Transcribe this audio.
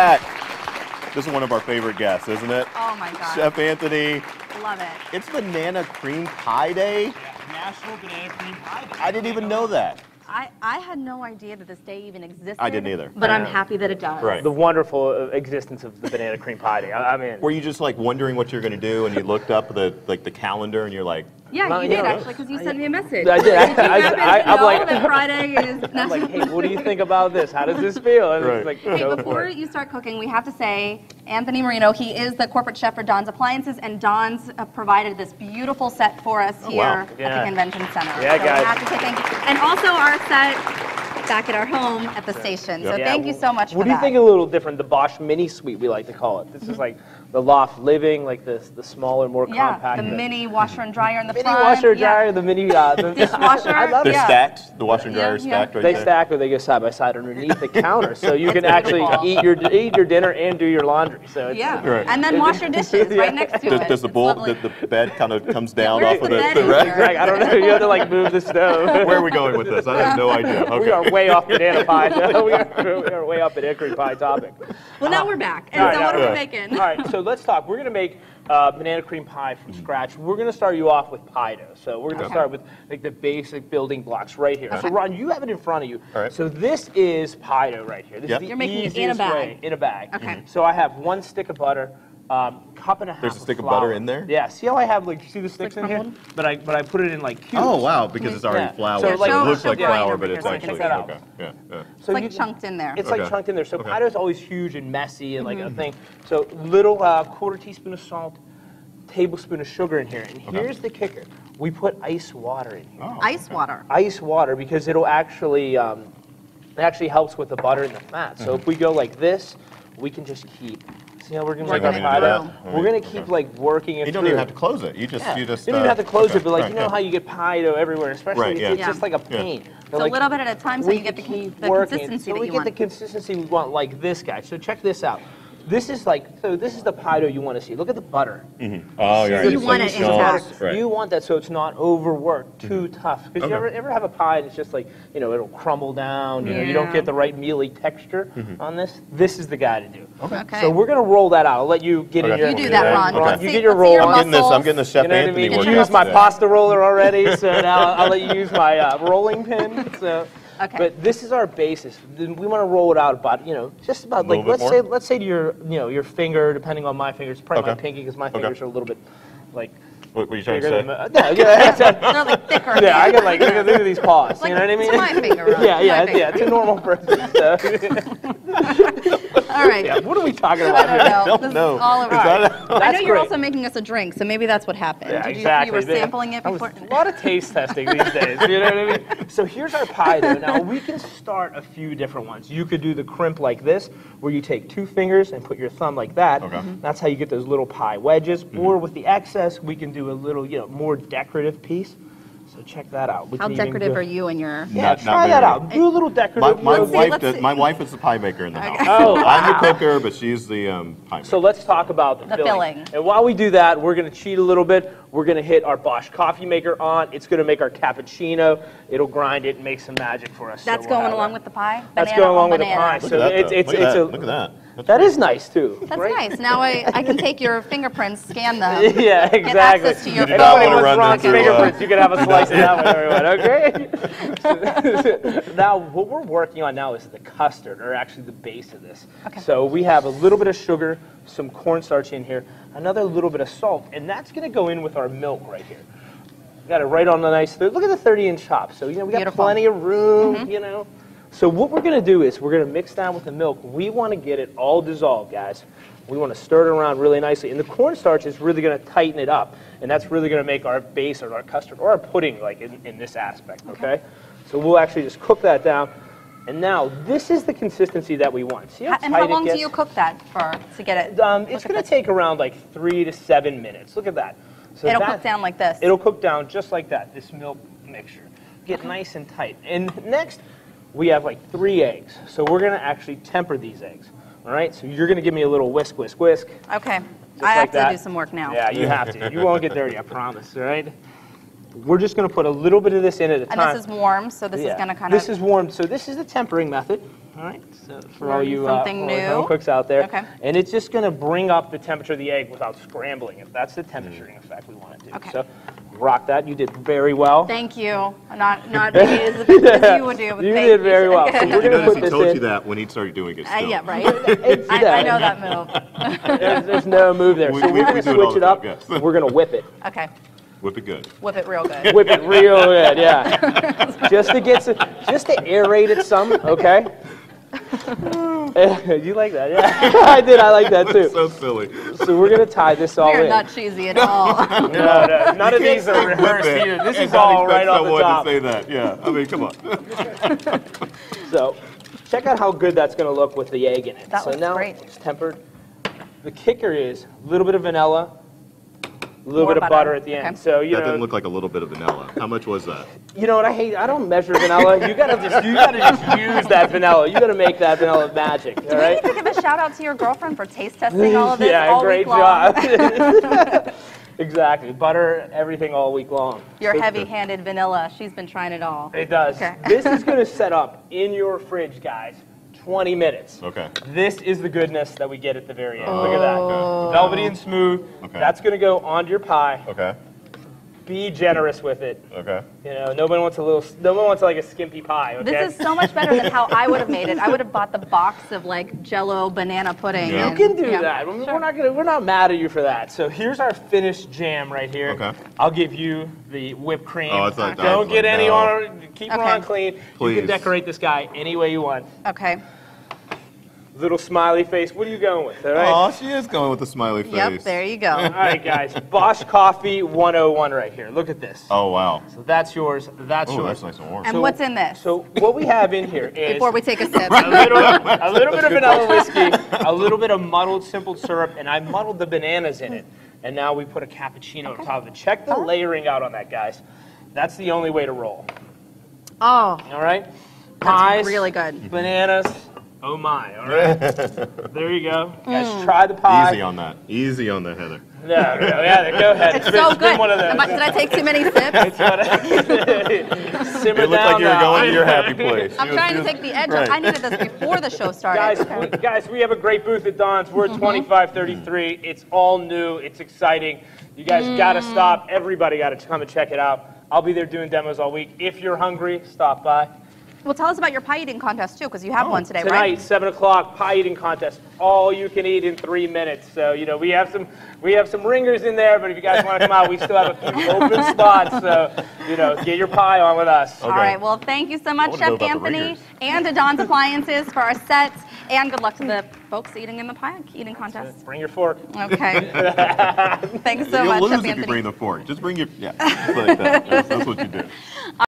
back. This is one of our favorite guests, isn't it? Oh my god. Chef Anthony. Love it. It's Banana Cream Pie Day. National Banana Cream Pie Day. I didn't even know that. I, I had no idea that this day even existed. I didn't either. But I'm happy that it does. Right. The wonderful uh, existence of the banana cream pie day. I, I mean, Were you just like wondering what you're gonna do, and you looked up the like the calendar, and you're like, Yeah, Well, you you did know, actually because you sent me a message. I did. I, did I, I, I, am like- that Friday is I'm like, hey, what do you think about this? How does this feel? And Right. it's like, Hey, go for before it. you start cooking, we have to say Anthony Marino, he is the corporate chef for Don's Appliances, and Don's uh, provided this beautiful set for us here wow. at the convention center. Yeah, so guys. We have to say thank you. And also our set back at our home at the station. So Yeah, thank you so much What for do you that. think a little different? The Bosch Mini Suite, we like to call it. This is like the loft living, like the the smaller, more yeah, compact. the mini washer and dryer in the mini front. Mini washer yeah. dryer, the mini uh, the Dishwasher. I love they're Yeah. stacked. The washer and dryer yeah. stacked right They there. stack or they go side by side underneath the counter, so you can actually eat your eat your dinner and do your laundry. So it's, Yeah, Right. and then wash your dishes Yeah. right next to Does, it. does the It's bull, lovely. the, the bed kind of comes down Where's off of the the, bed the in? Exactly. I don't know. You have to like move the stove. Where are we going with this? I have no idea. Okay. We are way off banana pie. we, are, we are way off banana cream pie topic. Well, now uh, we're back. And All right, so what are we're making? All right, so let's talk. We're gonna make uh, banana cream pie from mm. scratch. We're gonna start you off with pie dough. So we're gonna Okay. start with like the basic building blocks right here. So Ron, you have it in front of you. All right. So this is pie dough right here. This Yep. is the You're making it in a easiest bag. way- in a bag. Okay. Mm. So I have one stick of butter. Um, cup and a half. There's a stick of flour. butter in there? Yeah. See how I have like see the sticks in here? crumbled? But I but I put it in like cubes. Oh wow, because it's already Yeah. flour. So, So, like- it looks like Brian flour, but it's so actually can check it out. okay. Yeah, yeah. It's So like you- chunked in there. It's Okay. like chunked in there. So Okay. pie dough's always huge and messy and like Mm-hmm. a thing. So little uh, quarter teaspoon of salt, tablespoon of sugar in here. And here's the kicker: we put ice water in here. Oh, Ice okay. water. Ice water because it'll actually um, it actually helps with the butter and the fat. So Mm-hmm. if we go like this, we can just keep. See how we're gonna Working make it our pie through. dough? We're right, gonna keep okay. like working it You don't through. even have to close it. You just, Yeah. you just. You don't even uh, have to close okay, it, but like right, you know yeah. how you get pie dough everywhere, especially Right, it's yeah. just like a Yeah. pain. So a little bit at a time so you get the, the consistency so that we get the consistency we want like this guy. So check this out. This is like so. This is the pie dough you want to see. Look at the butter. Mm-hmm. Oh, you're right. you So want it see intact. right. You want that so it's not overworked, too mm-hmm. tough. Because Okay. you ever, ever have a pie and it's just like you know it'll crumble down. You know you don't get the right mealy texture mm-hmm. on this. This is the guy to do. Okay. okay. So we're gonna roll that out. I'll let you get in Okay. your. You do that, Ron. Ron, Let's you get your let's see your roll. I'm getting this. I'm getting the chef You know what I Anthony mean? working You used my pasta roller already, so now I'll let you use my uh, rolling pin. So, Okay. but this is our basis. Then We want to roll it out about you know just about like let's more? say let's say to your you know your finger, depending on my fingers, probably my pinky because my Okay. fingers are a little bit like What what are you trying bigger to than say? my, no, yeah, They're like thicker. yeah, I got like look at, look at these paws. Like you know what I mean? to my finger, Ron, yeah, yeah, my yeah. finger. To a normal person. So. All right. yeah. What are we talking about here? don't know. don't This is know. all over. Is that- I know you're great. also making us a drink, so maybe that's what happened. Yeah, Did you, exactly. you were sampling it I was- before? a lot of taste testing these days. You know what I mean? So here's our pie dough. Now we can start a few different ones. You could do the crimp like this, where you take two fingers and put your thumb like that. Okay. Mhm. That's how you get those little pie wedges. Mm-hmm. Or with the excess, we can do a little, you know, more decorative piece. So check that out. We How decorative are you and your? Yeah, Not- try not that out. Do a little decorative. My, my see, wife does, my wife is the pie maker in the house. Oh, I'm the cooker, but she's the um, pie maker. So let's talk about the, The filling. And while we do that, we're going to cheat a little bit. We're going to hit our Bosch coffee maker on. It's going to make our cappuccino. It'll grind it and make some magic for us. So That's we'll going along that. with the pie. That's going along on with the banana. pie. Look So at that, it's it's Look it's that. a Look at that. That's that nice too. That's right? nice. Now I, I can take your fingerprints, scan them. Yeah, exactly. Get exactly. access to your You do not Everybody wanna wants run Ron's into, uh, fingerprints. You can have a slice of that one, everyone. Okay. now, what we're working on now is the custard, or actually the base of this. Okay. So we have a little bit of sugar, some cornstarch in here, another little bit of salt, and that's going to go in with our milk right here. Got it right on the nice. Look at the 30-inch chop. So you know we got Beautiful. plenty of room. You know. So what we're going to do is we're going to mix that with the milk. We want to get it all dissolved, guys. We want to stir it around really nicely, and the cornstarch is really going to tighten it up, and that's really going to make our base or our custard or our pudding like in, in this aspect. Okay. So we'll actually just cook that down. And now this is the consistency that we want. See how And how long do you cook that for to get it? Um, it's going to take around like three to seven minutes. Look at that. So It'll that- cook down like this. It'll cook down just like that, this milk mixture. Get nice and tight. And next, we have like three eggs. So we're going to actually temper these eggs. All right, so you're going to give me a little whisk, whisk, whisk. Okay. Just I have like to that. do some work now. Yeah, you have to. You won't get dirty, I promise, all right? We're just going to put a little bit of this in at a And time. this is warm, so this Yeah. is going to kind of. This is warm, so this is the tempering method. All right, so for all you, uh, Something all you new. home cooks out there. Okay. And it's just going to bring up the temperature of the egg without scrambling it. That's the temperaturing effect we want to do. Okay. So rock that. You did very well. Thank you. Not, not maybe as, as you would do, but You thank did very well. So we're He going to put he this told in. you that when he started doing it Uh, yeah, right. It's I, I know that move. There's, there's no move there. We- so we- we're going to do it switch it up. time, yes. We're going to whip it. Okay, Whip it good. whip it real good. Whip it real good, yeah. just to get some, just to aerate it some, okay? Eh, you like that, yeah? I did. I like that too. So silly. So we're gonna tie this all We are in. not cheesy at all. no, no, none of these are Whip rehearsed it either. This is not all expect right off the someone top. to say that. Yeah. I mean, come on. So, check out how good that's gonna look with the egg in it. That so looks now great. it's tempered. The kicker is a little bit of vanilla, a little More bit of butter. butter at the Okay. end. So you That know, didn't look like a little bit of vanilla. How much was that? you know what I hate? I don't measure vanilla. You gotta just, you gotta just use that vanilla. You gotta make that vanilla magic. All Do we right? need to give a shout out to your girlfriend for taste testing all of this yeah, all great week long? job. exactly. Butter everything all week long. Your heavy-handed vanilla. She's been trying it all. It does. Okay. This is going to set up in your fridge, guys, 20 minutes. Okay. This is the goodness that we get at the very end. Look at that. Oh. Velvety and smooth. Okay. That's going to go onto your pie. Okay. Be generous with it. Okay. You know, nobody wants a little, no one wants like a skimpy pie, okay? This is so much better than how I would have made it. I would have bought the box of like Jello banana pudding. Yeah. You can do yeah. that. I mean, Sure. We're not gonna. We're not mad at you for that. So here's our finished jam right here. Okay. I'll give you the whipped cream. Oh, I thought- Don't was get like, any no. on. Keep it on clean. Please. You can decorate this guy any way you want. Okay. Little smiley face. What are you going with? All right. Oh, she is going with a smiley face. Yep. There you go. All right, guys. Bosch Coffee 101 right here. Look at this. Oh, wow. So that's yours. That's Oh, yours. that's nice and warm. And So- what's in this? So what we have in here is Before we take a sip. a little, a little bit of vanilla whiskey, a little bit of muddled simple syrup, and I muddled the bananas in it. And now we put a cappuccino on top of it. Check the layering out on that, guys. That's the only way to roll. Oh, All right? Pies, really good. bananas. Oh my! All right. there you go. Guys, mm. try the pie. Easy on that. Easy on that, Heather. No, no, yeah, go ahead. It's been- so it's been good. one of those. Am I- Did I take too many sips? Simmer It looked down like you were now. going to your happy place. I'm You- trying to you- take the edge right. off. I needed this before the show started. Guys, Okay. we, guys, we have a great booth at Don's. We're at mm-hmm. 2533. It's all new. It's exciting. You guys got to mm. stop. Everybody got to come and check it out. I'll be there doing demos all week. If you're hungry, stop by. Well, tell us about your pie eating contest too, because you have oh, one today, Oh, Tonight, right? 7 o'clock, pie eating contest. All you can eat in three minutes. So, you know, we have some we have some ringers in there, but if you guys want to come out, we still have a few open spots. So, you know, get your pie on with us. All right. Well, thank you so much, Chef Anthony, and to Don's Appliances for our sets, and good luck to the folks eating in the pie eating contest. Bring your fork. Okay. Thanks so You'll much, lose Chef if you bring the fork. Just bring your, yeah, like that. That's, that's what you do.